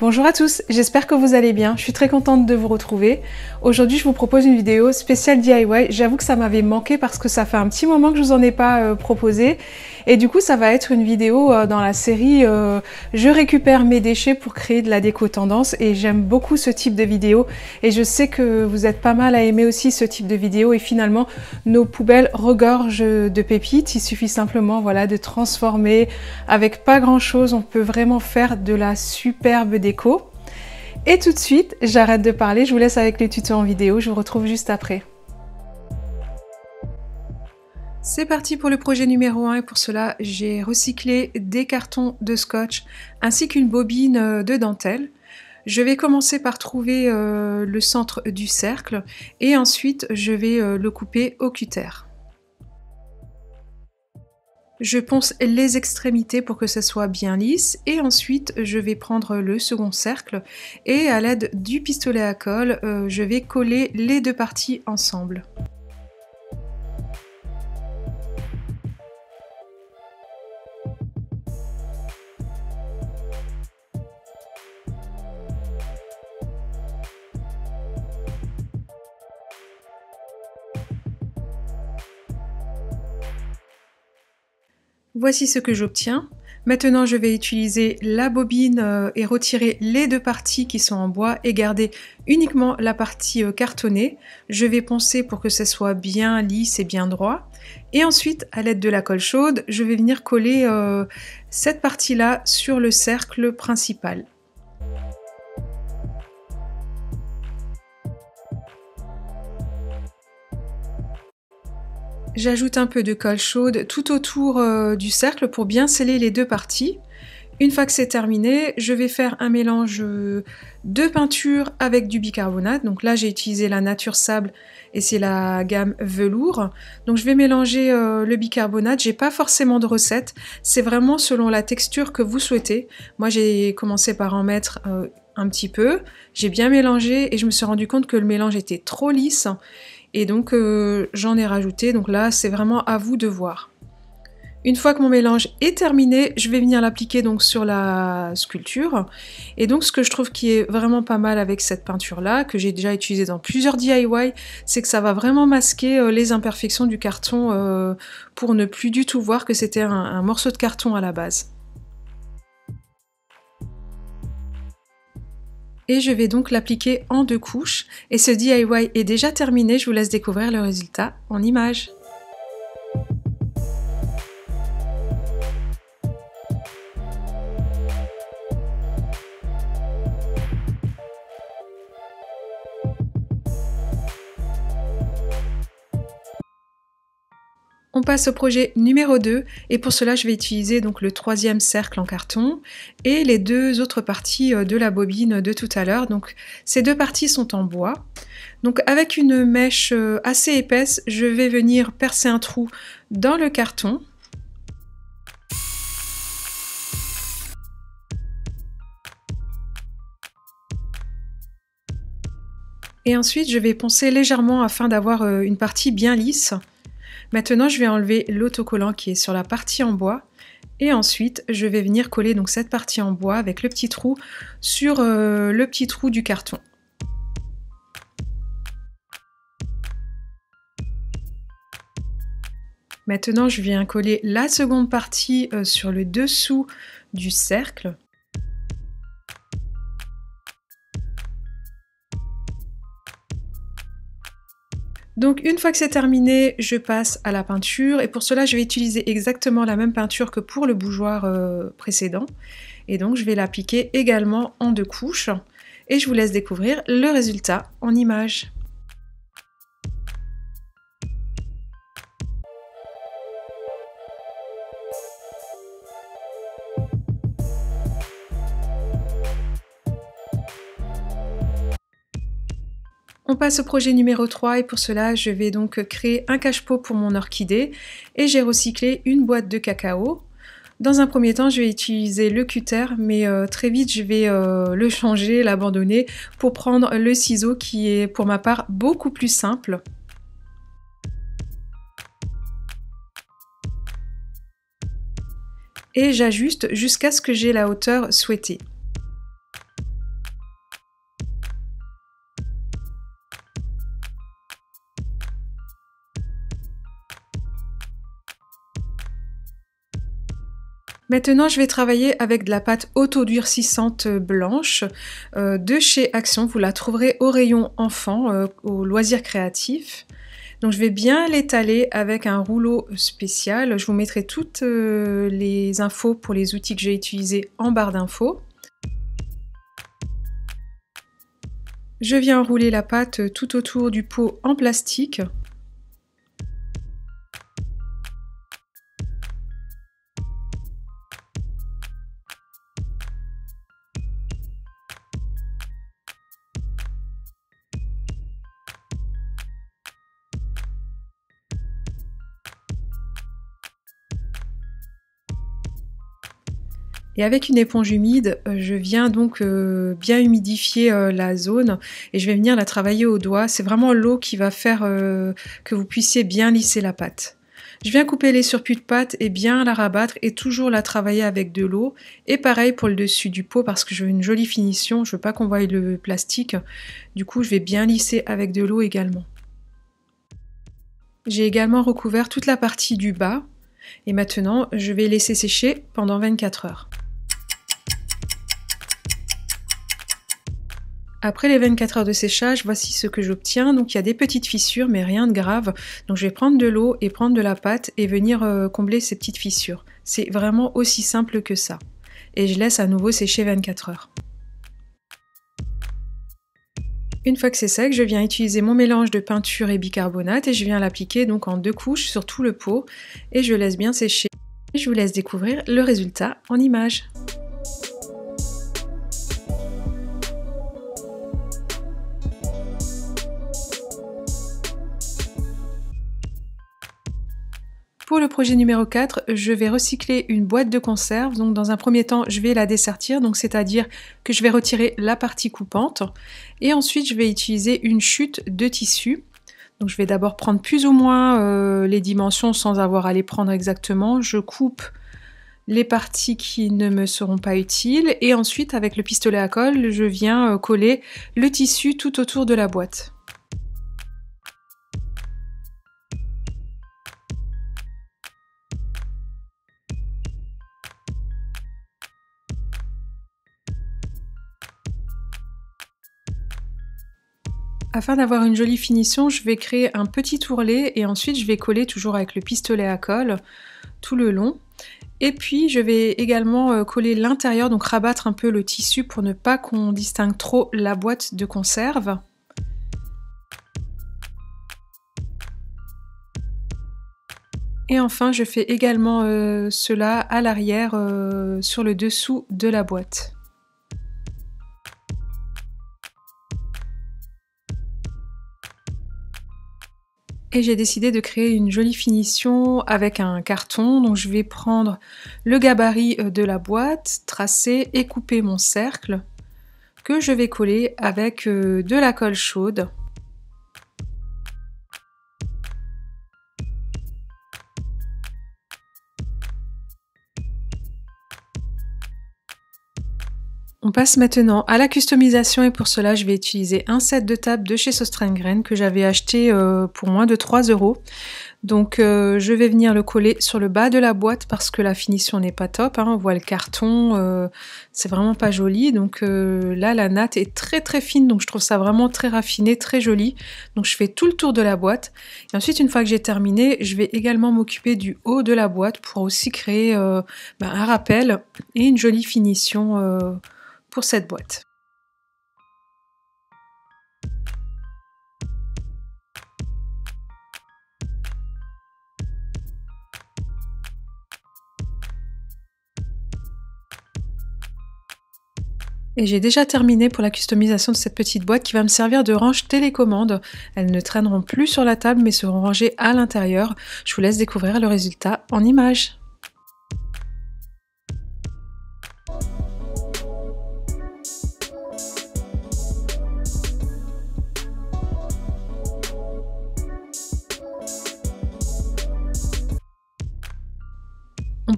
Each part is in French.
Bonjour à tous, j'espère que vous allez bien. Je suis très contente de vous retrouver. Aujourd'hui, je vous propose une vidéo spéciale DIY. J'avoue que ça m'avait manqué parce que ça fait un petit moment que je vous en ai pas euh, proposé. Et du coup, ça va être une vidéo euh, dans la série euh, Je récupère mes déchets pour créer de la déco tendance. Et j'aime beaucoup ce type de vidéo. Et je sais que vous êtes pas mal à aimer aussi ce type de vidéo. Et finalement, nos poubelles regorgent de pépites. Il suffit simplement voilà, de transformer avec pas grand chose. On peut vraiment faire de la superbe déco et tout de suite, j'arrête de parler, je vous laisse avec les tutos en vidéo, je vous retrouve juste après. C'est parti pour le projet numéro 1 et pour cela j'ai recyclé des cartons de scotch ainsi qu'une bobine euh, de dentelle. Je vais commencer par trouver euh, le centre du cercle et ensuite je vais euh, le couper au cutter. Je ponce les extrémités pour que ça soit bien lisse et ensuite je vais prendre le second cercle et à l'aide du pistolet à colle, je vais coller les deux parties ensemble. Voici ce que j'obtiens. Maintenant, je vais utiliser la bobine euh, et retirer les deux parties qui sont en bois et garder uniquement la partie euh, cartonnée. Je vais poncer pour que ce soit bien lisse et bien droit. Et ensuite, à l'aide de la colle chaude, je vais venir coller euh, cette partie-là sur le cercle principal. J'ajoute un peu de colle chaude tout autour euh, du cercle pour bien sceller les deux parties. Une fois que c'est terminé, je vais faire un mélange euh, de peinture avec du bicarbonate. Donc là, j'ai utilisé la Nature Sable et c'est la gamme velours. Donc je vais mélanger euh, le bicarbonate. J'ai pas forcément de recette. C'est vraiment selon la texture que vous souhaitez. Moi, j'ai commencé par en mettre un petit peu. J'ai bien mélangé et je me suis rendu compte que le mélange était trop lisse et donc euh, j'en ai rajouté, donc là c'est vraiment à vous de voir. Une fois que mon mélange est terminé, je vais venir l'appliquer donc sur la sculpture. Et donc ce que je trouve qui est vraiment pas mal avec cette peinture là, que j'ai déjà utilisé dans plusieurs DIY, c'est que ça va vraiment masquer euh, les imperfections du carton euh, pour ne plus du tout voir que c'était un morceau de carton à la base. Et je vais donc l'appliquer en deux couches. Et ce DIY est déjà terminé, je vous laisse découvrir le résultat en images. On passe au projet numéro 2 et pour cela je vais utiliser donc le troisième cercle en carton et les deux autres parties euh, de la bobine de tout à l'heure. Donc ces deux parties sont en bois. Donc avec une mèche euh, assez épaisse, je vais venir percer un trou dans le carton. Et ensuite je vais poncer légèrement afin d'avoir euh, une partie bien lisse. Maintenant, je vais enlever l'autocollant qui est sur la partie en bois et ensuite, je vais venir coller donc cette partie en bois avec le petit trou sur euh, le petit trou du carton. Maintenant, je viens coller la seconde partie euh, sur le dessous du cercle. Donc une fois que c'est terminé, je passe à la peinture et pour cela je vais utiliser exactement la même peinture que pour le bougeoir euh, précédent. Et donc je vais l'appliquer également en deux couches et je vous laisse découvrir le résultat en images. On passe au projet numéro 3 et pour cela je vais donc créer un cache-pot pour mon orchidée et j'ai recyclé une boîte de cacao. Dans un premier temps je vais utiliser le cutter mais euh, très vite je vais euh, le changer, l'abandonner pour prendre le ciseau qui est pour ma part beaucoup plus simple. Et j'ajuste jusqu'à ce que j'ai la hauteur souhaitée. Maintenant, je vais travailler avec de la pâte auto-durcissante blanche euh, de chez Action. Vous la trouverez au rayon enfant, euh, au loisir créatif. Donc je vais bien l'étaler avec un rouleau spécial. Je vous mettrai toutes euh, les infos pour les outils que j'ai utilisés en barre d'infos. Je viens enrouler la pâte tout autour du pot en plastique. Et avec une éponge humide, euh, je viens donc euh, bien humidifier euh, la zone et je vais venir la travailler au doigt. C'est vraiment l'eau qui va faire que vous puissiez bien lisser la pâte. Je viens couper les surplus de pâte et bien la rabattre et toujours la travailler avec de l'eau. Et pareil pour le dessus du pot parce que je veux une jolie finition, je veux pas qu'on voie le plastique. Du coup, je vais bien lisser avec de l'eau également. J'ai également recouvert toute la partie du bas et maintenant je vais laisser sécher pendant 24 heures. Après les 24 heures de séchage, voici ce que j'obtiens. Donc il y a des petites fissures, mais rien de grave. Donc je vais prendre de l'eau et prendre de la pâte et venir euh, combler ces petites fissures. C'est vraiment aussi simple que ça. Et je laisse à nouveau sécher 24 heures. Une fois que c'est sec, je viens utiliser mon mélange de peinture et bicarbonate et je viens l'appliquer donc en deux couches sur tout le pot et je laisse bien sécher. Je vous laisse découvrir le résultat en images. Pour le projet numéro 4, je vais recycler une boîte de conserve. Donc dans un premier temps, je vais la dessertir, donc c'est-à-dire que je vais retirer la partie coupante. Et ensuite, je vais utiliser une chute de tissu. Donc je vais d'abord prendre plus ou moins euh, les dimensions sans avoir à les prendre exactement. Je coupe les parties qui ne me seront pas utiles et ensuite avec le pistolet à colle, je viens euh, coller le tissu tout autour de la boîte. Afin d'avoir une jolie finition, je vais créer un petit tourlet et ensuite je vais coller toujours avec le pistolet à colle tout le long. Et puis je vais également euh, coller l'intérieur, donc rabattre un peu le tissu pour ne pas qu'on distingue trop la boîte de conserve. Et enfin, je fais également euh, cela à l'arrière euh, sur le dessous de la boîte. Et j'ai décidé de créer une jolie finition avec un carton. Donc je vais prendre le gabarit euh, de la boîte, tracer et couper mon cercle que je vais coller avec euh, de la colle chaude. Passe maintenant à la customisation et pour cela je vais utiliser un set de table de chez Sostrengrain que j'avais acheté euh, pour moins de 3 euros. Donc euh, je vais venir le coller sur le bas de la boîte parce que la finition n'est pas top. Hein. On voit le carton, euh, c'est vraiment pas joli. Donc là la natte est très très fine donc je trouve ça vraiment très raffiné, très joli. Donc je fais tout le tour de la boîte. Et ensuite une fois que j'ai terminé, je vais également m'occuper du haut de la boîte pour aussi créer ben, un rappel et une jolie finition pour cette boîte. Et j'ai déjà terminé pour la customisation de cette petite boîte qui va me servir de range télécommande. Elles ne traîneront plus sur la table mais seront rangées à l'intérieur. Je vous laisse découvrir le résultat en images.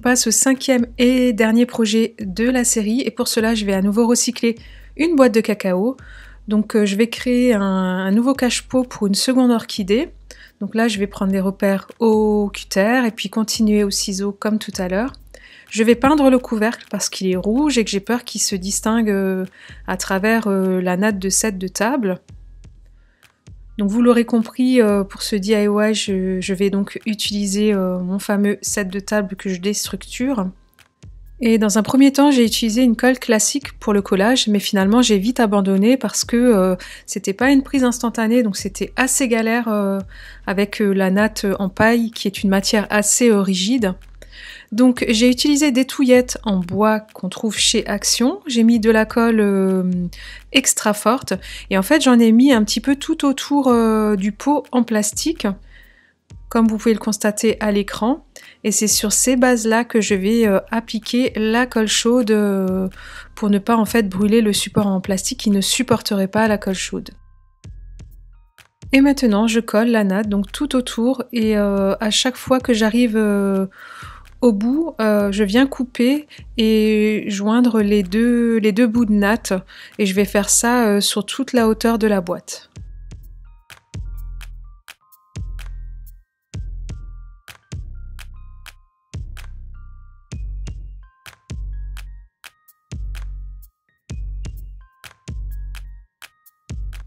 Passe au cinquième et dernier projet de la série et pour cela je vais à nouveau recycler une boîte de cacao. Donc euh, je vais créer un, nouveau cache-pot pour une seconde orchidée. Donc là je vais prendre des repères au cutter et puis continuer au ciseau comme tout à l'heure. Je vais peindre le couvercle parce qu'il est rouge et que j'ai peur qu'il se distingue euh, à travers euh, la natte de set de table. Donc vous l'aurez compris, euh, pour ce DIY, je, vais donc utiliser mon fameux set de table que je déstructure. Et dans un premier temps, j'ai utilisé une colle classique pour le collage, mais finalement j'ai vite abandonné parce que euh, c'était pas une prise instantanée, donc c'était assez galère euh, avec euh, la natte en paille, qui est une matière assez rigide. Donc j'ai utilisé des touillettes en bois qu'on trouve chez Action. J'ai mis de la colle extra forte et en fait j'en ai mis un petit peu tout autour du pot en plastique, comme vous pouvez le constater à l'écran. Et c'est sur ces bases-là que je vais euh, appliquer la colle chaude euh, pour ne pas en fait brûler le support en plastique qui ne supporterait pas la colle chaude. Et maintenant, je colle la natte donc tout autour et euh, à chaque fois que j'arrive au bout, je viens couper et joindre les deux, bouts de natte et je vais faire ça sur toute la hauteur de la boîte.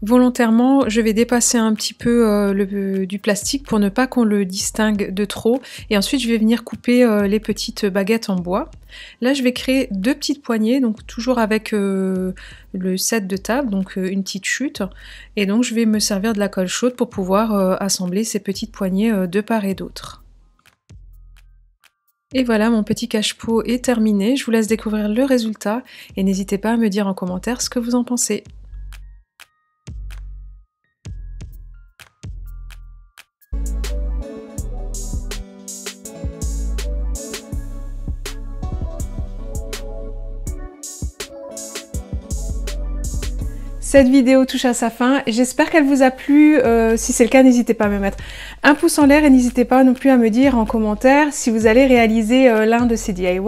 Volontairement, je vais dépasser un petit peu euh, le, du plastique pour ne pas qu'on le distingue de trop. Et ensuite, je vais venir couper euh, les petites baguettes en bois. Là, je vais créer deux petites poignées, donc toujours avec euh, le set de table, donc une petite chute. Et donc, je vais me servir de la colle chaude pour pouvoir assembler ces petites poignées de part et d'autre. Et voilà, mon petit cache-pot est terminé. Je vous laisse découvrir le résultat et n'hésitez pas à me dire en commentaire ce que vous en pensez. Cette vidéo touche à sa fin. J'espère qu'elle vous a plu. Euh, si c'est le cas, n'hésitez pas à me mettre un pouce en l'air et n'hésitez pas non plus à me dire en commentaire si vous allez réaliser euh, l'un de ces DIY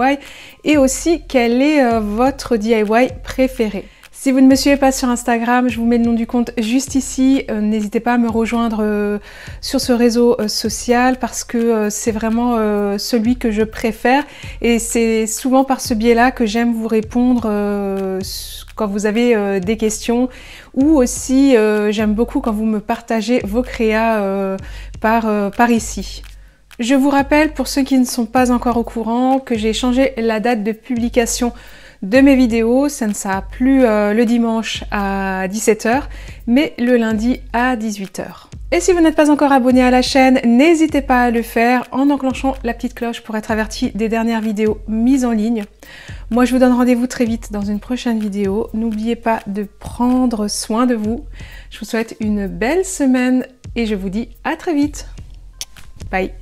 et aussi quel est euh, votre DIY préféré. Si vous ne me suivez pas sur Instagram, je vous mets le nom du compte juste ici. N'hésitez pas à me rejoindre sur ce réseau social parce que c'est vraiment celui que je préfère et c'est souvent par ce biais-là que j'aime vous répondre quand vous avez euh, des questions ou aussi euh, j'aime beaucoup quand vous me partagez vos créas euh, par, par ici. Je vous rappelle pour ceux qui ne sont pas encore au courant que j'ai changé la date de publication de mes vidéos. Ça ne sera plus le dimanche à 17h, mais le lundi à 18h. Et si vous n'êtes pas encore abonné à la chaîne, n'hésitez pas à le faire en enclenchant la petite cloche pour être averti des dernières vidéos mises en ligne. Moi, je vous donne rendez-vous très vite dans une prochaine vidéo. N'oubliez pas de prendre soin de vous. Je vous souhaite une belle semaine et je vous dis à très vite. Bye